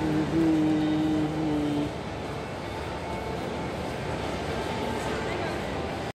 Mm-hmm.